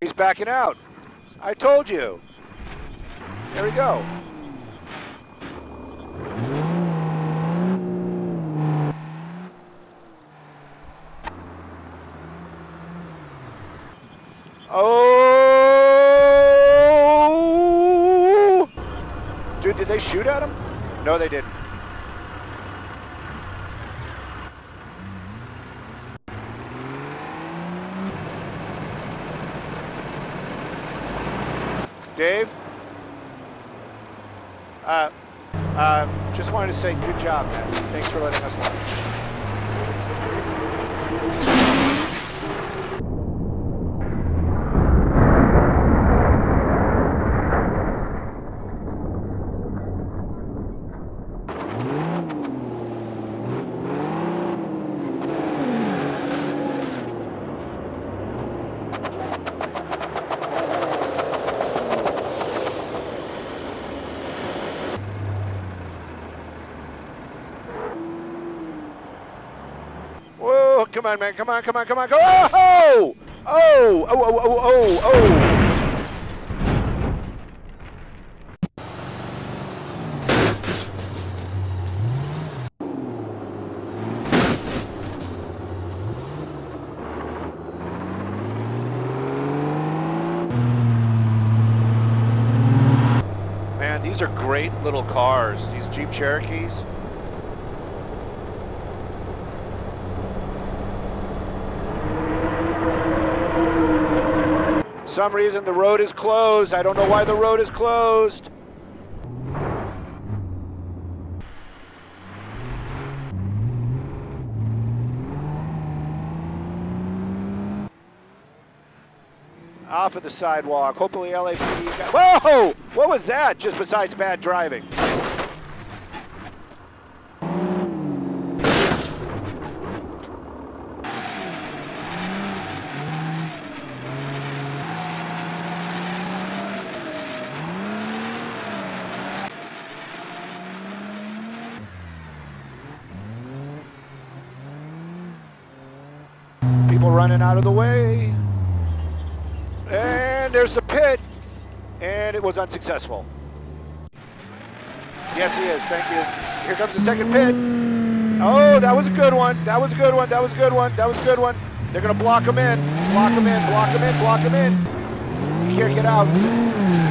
He's backing out. I told you. There we go. Oh! Dude, did they shoot at him? No, they didn't. Dave? Uh, uh, just wanted to say good job, man. Thanks for letting us know. Whoa, come on, man. Come on, come on, come on. Go. Oh! Oh! Oh, oh, oh, oh, oh. Man, these are great little cars. These Jeep Cherokees. Some reason the road is closed. I don't know why the road is closed. Off of the sidewalk. Hopefully LAPD. Whoa! What was that? Just besides bad driving. People running out of the way. And there's the pit. And it was unsuccessful. Yes, he is. Thank you. Here comes the second pit. Oh, that was a good one. That was a good one. That was a good one. That was a good one. They're going to block him in. Block him in. Block him in. Block him in. You can't get out.